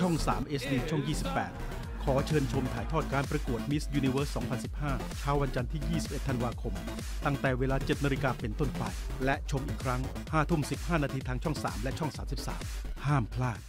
ช่อง 3 SD ช่อง 28 ขอเชิญชมถ่ายทอดการประกวด Miss Universe 2015 เช้าวันจันทร์ที่ 21 ธันวาคม ตั้งแต่เวลา 7 นาฬิกาเป็นต้นไป และชมอีกครั้ง 5 ทุ่ม 15 นาทีทางช่อง 3 และช่อง 33 ห้ามพลาด